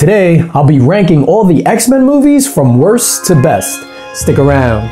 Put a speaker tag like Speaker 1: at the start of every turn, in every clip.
Speaker 1: Today, I'll be ranking all the X-Men movies from worst to best. Stick around.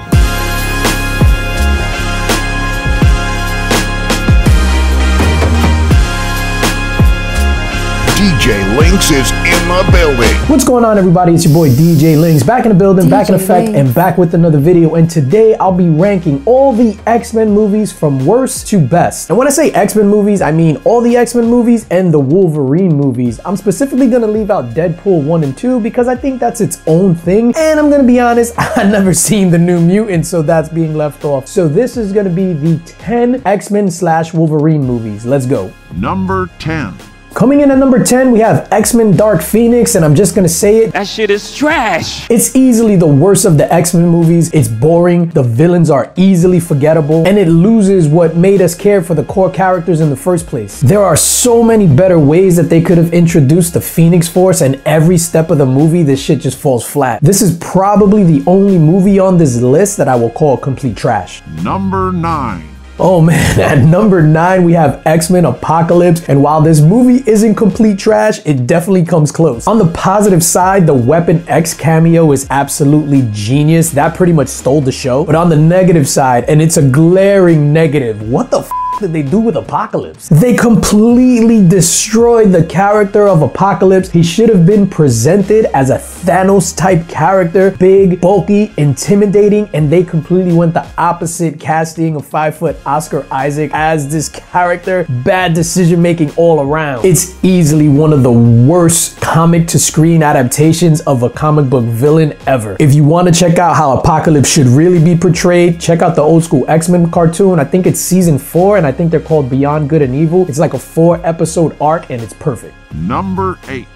Speaker 2: DJ Linx is in the building.
Speaker 1: What's going on everybody? It's your boy DJ Linx back in the building, back in effect,
Speaker 3: Linx.
Speaker 1: and back with another video. And today I'll be ranking all the X-Men movies from worst to best. And when I say X-Men movies, I mean all the X-Men movies and the Wolverine movies. I'm specifically gonna leave out Deadpool 1 and 2 because I think that's its own thing. And I'm gonna be honest, I've never seen the New Mutant, so that's being left off. So this is gonna be the 10 X-Men slash Wolverine movies. Let's go.
Speaker 2: Number 10.
Speaker 1: Coming in at number 10, we have X-Men Dark Phoenix, and I'm just gonna say it,
Speaker 4: That shit is trash.
Speaker 1: it's easily the worst of the X-Men movies. It's boring, the villains are easily forgettable, and it loses what made us care for the core characters in the first place. There are so many better ways that they could have introduced the Phoenix Force, and every step of the movie, this shit just falls flat. This is probably the only movie on this list that I will call complete trash.
Speaker 2: Number 9.
Speaker 1: Oh man, at number nine, we have X Men Apocalypse. And while this movie isn't complete trash, it definitely comes close. On the positive side, the Weapon X cameo is absolutely genius. That pretty much stole the show. But on the negative side, and it's a glaring negative, what the? Did they do with Apocalypse? They completely destroyed the character of Apocalypse. He should have been presented as a Thanos type character, big, bulky, intimidating, and they completely went the opposite casting of five foot Oscar Isaac as this character. Bad decision making all around. It's easily one of the worst comic to screen adaptations of a comic book villain ever. If you want to check out how Apocalypse should really be portrayed, check out the old school X-Men cartoon. I think it's season four, and I think they're called Beyond Good and Evil. It's like a four episode arc, and it's perfect.
Speaker 2: Number 8.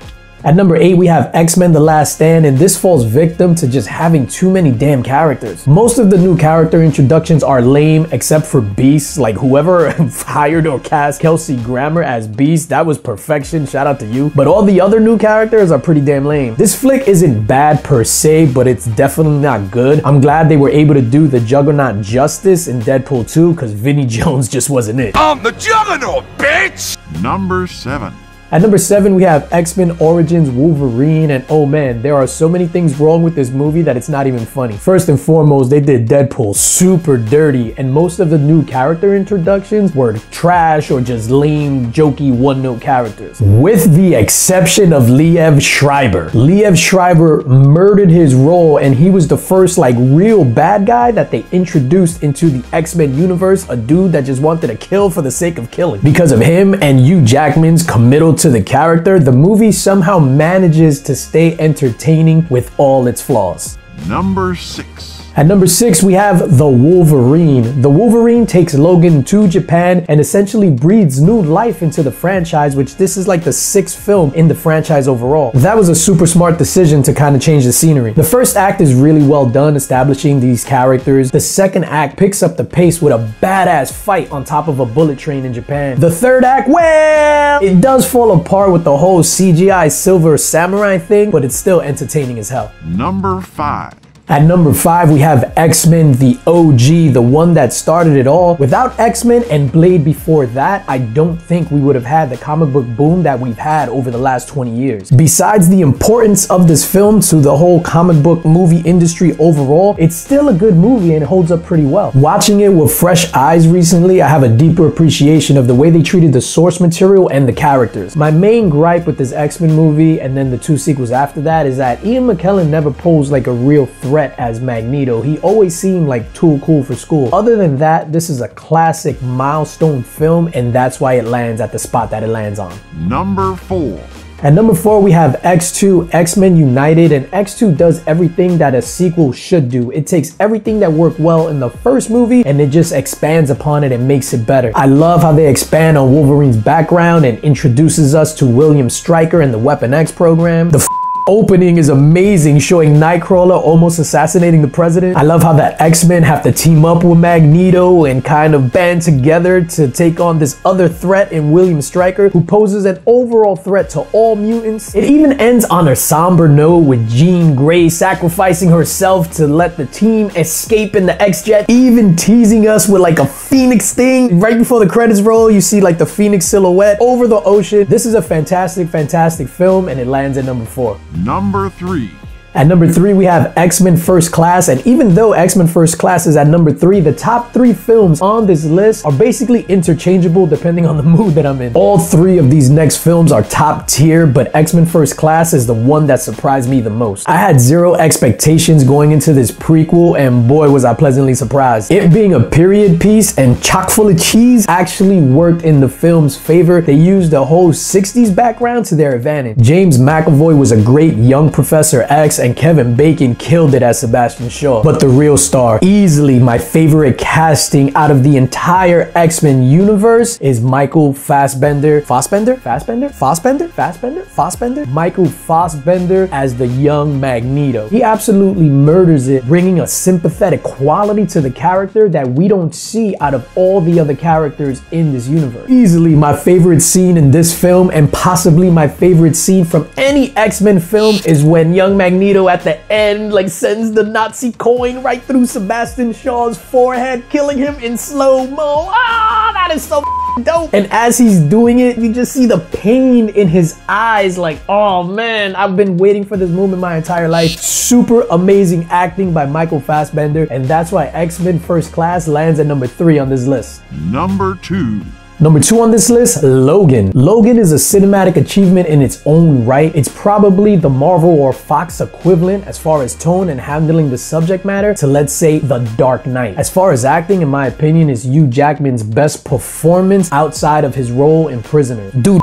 Speaker 1: At number eight, we have X-Men The Last Stand, and this falls victim to just having too many damn characters. Most of the new character introductions are lame, except for Beast. Like whoever hired or cast Kelsey Grammer as Beast, that was perfection. Shout out to you. But all the other new characters are pretty damn lame. This flick isn't bad per se, but it's definitely not good. I'm glad they were able to do the Juggernaut justice in Deadpool 2, because Vinnie Jones just wasn't it.
Speaker 4: I'm the juggernaut, bitch!
Speaker 2: Number 7.
Speaker 1: At number seven, we have X-Men Origins Wolverine, and oh man, there are so many things wrong with this movie that it's not even funny. First and foremost, they did Deadpool super dirty, and most of the new character introductions were trash or just lame, jokey, one-note characters. With the exception of Liev Schreiber. Liev Schreiber murdered his role, and he was the first like real bad guy that they introduced into the X-Men universe, a dude that just wanted to kill for the sake of killing. Because of him and Hugh Jackman's committal to the character, the movie somehow manages to stay entertaining with all its flaws.
Speaker 2: Number 6.
Speaker 1: At number six, we have The Wolverine. The Wolverine takes Logan to Japan and essentially breathes new life into the franchise, which this is like the sixth film in the franchise overall. That was a super smart decision to kind of change the scenery. The first act is really well done establishing these characters. The second act picks up the pace with a badass fight on top of a bullet train in Japan. The third act, well, it does fall apart with the whole CGI silver samurai thing, but it's still entertaining as hell.
Speaker 2: Number 5.
Speaker 1: At number five, we have X-Men, the OG, the one that started it all. Without X-Men and Blade before that, I don't think we would have had the comic book boom that we've had over the last 20 years. Besides the importance of this film to the whole comic book movie industry overall, it's still a good movie and it holds up pretty well. Watching it with fresh eyes recently, I have a deeper appreciation of the way they treated the source material and the characters. My main gripe with this X-Men movie and then the two sequels after that is that Ian McKellen never posed like a real threat as Magneto. He always seemed like too cool for school. Other than that, this is a classic milestone film and that's why it lands at the spot that it lands on.
Speaker 2: Number 4.
Speaker 1: At number four, we have X2, X-Men United, and X2 does everything that a sequel should do. It takes everything that worked well in the first movie and it just expands upon it and makes it better. I love how they expand on Wolverine's background and introduces us to William Stryker and the Weapon X program. The Opening is amazing, showing Nightcrawler almost assassinating the president. I love how the X-Men have to team up with Magneto and kind of band together to take on this other threat in William Stryker, who poses an overall threat to all mutants. It even ends on a somber note with Jean Grey sacrificing herself to let the team escape in the X-Jet, even teasing us with like a phoenix thing. Right before the credits roll, you see like the phoenix silhouette over the ocean. This is a fantastic, fantastic film and it lands at number four.
Speaker 2: Number 3.
Speaker 1: At number three, we have X-Men First Class. And even though X-Men First Class is at number three, the top three films on this list are basically interchangeable depending on the mood that I'm in. All three of these next films are top tier, but X-Men First Class is the one that surprised me the most. I had zero expectations going into this prequel, and boy, was I pleasantly surprised. It being a period piece and chock full of cheese actually worked in the film's favor. They used a whole 60s background to their advantage. James McAvoy was a great young Professor X and Kevin Bacon killed it as Sebastian Shaw. But the real star, easily my favorite casting out of the entire X-Men universe is Michael Fassbender. Fassbender? Fassbender? Fassbender? Fassbender? Fassbender? Michael Fassbender as the young Magneto. He absolutely murders it, bringing a sympathetic quality to the character that we don't see out of all the other characters in this universe. Easily my favorite scene in this film and possibly my favorite scene from any X-Men film is when young Magneto at the end like sends the Nazi coin right through Sebastian Shaw's forehead, killing him in slow-mo. Ah, that is so dope. And as he's doing it, you just see the pain in his eyes like, oh man, I've been waiting for this moment my entire life. Super amazing acting by Michael Fassbender, and that's why X-Men First Class lands at number three on this list.
Speaker 2: Number 2.
Speaker 1: Number two on this list, Logan. Logan is a cinematic achievement in its own right. It's probably the Marvel or Fox equivalent as far as tone and handling the subject matter to let's say The Dark Knight. As far as acting, in my opinion, is Hugh Jackman's best performance outside of his role in Prisoner. Dude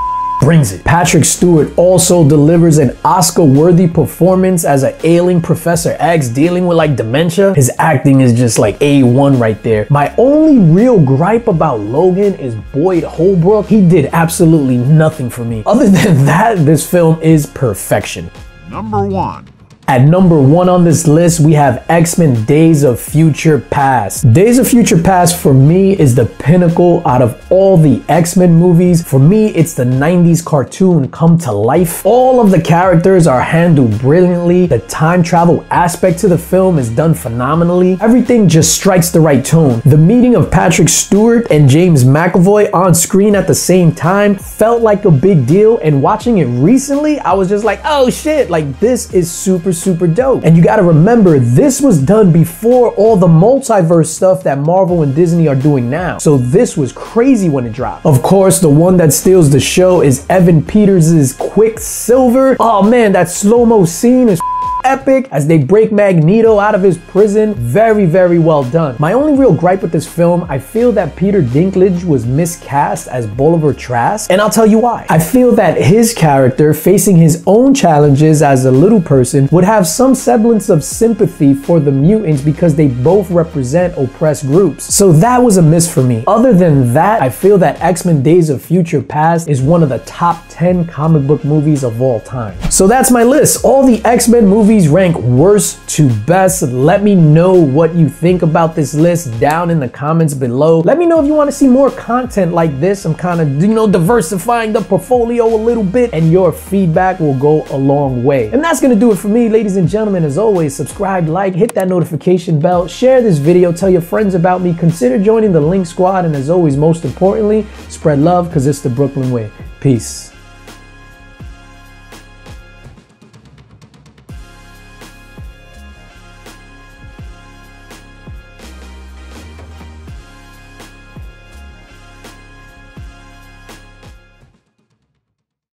Speaker 1: brings it. Patrick Stewart also delivers an Oscar-worthy performance as an ailing Professor X dealing with like dementia. His acting is just like A1 right there. My only real gripe about Logan is Boyd Holbrook. He did absolutely nothing for me. Other than that, this film is perfection.
Speaker 2: Number 1.
Speaker 1: At number one on this list, we have X-Men Days of Future Past. Days of Future Past for me is the pinnacle out of all the X-Men movies. For me, it's the 90s cartoon come to life. All of the characters are handled brilliantly. The time travel aspect to the film is done phenomenally. Everything just strikes the right tone. The meeting of Patrick Stewart and James McAvoy on screen at the same time felt like a big deal. And watching it recently, I was just like, oh shit, like this is super super dope. And you gotta remember, this was done before all the multiverse stuff that Marvel and Disney are doing now. So this was crazy when it dropped. Of course, the one that steals the show is Evan Peters' Quicksilver. Oh man, that slow-mo scene is epic as they break Magneto out of his prison. Very, very well done. My only real gripe with this film, I feel that Peter Dinklage was miscast as Bolivar Trask, and I'll tell you why. I feel that his character, facing his own challenges as a little person, would have some semblance of sympathy for the mutants because they both represent oppressed groups. So that was a miss for me. Other than that, I feel that X-Men Days of Future Past is one of the top 10 comic book movies of all time. So that's my list. All the X-Men movies rank worst to best. Let me know what you think about this list down in the comments below. Let me know if you want to see more content like this. I'm kind of, you know, diversifying the portfolio a little bit and your feedback will go a long way. And that's going to do it for me, ladies and gentlemen. As always, subscribe, like, hit that notification bell, share this video, tell your friends about me, consider joining the Linx Squad, and as always, most importantly, spread love because it's the Brooklyn way. Peace.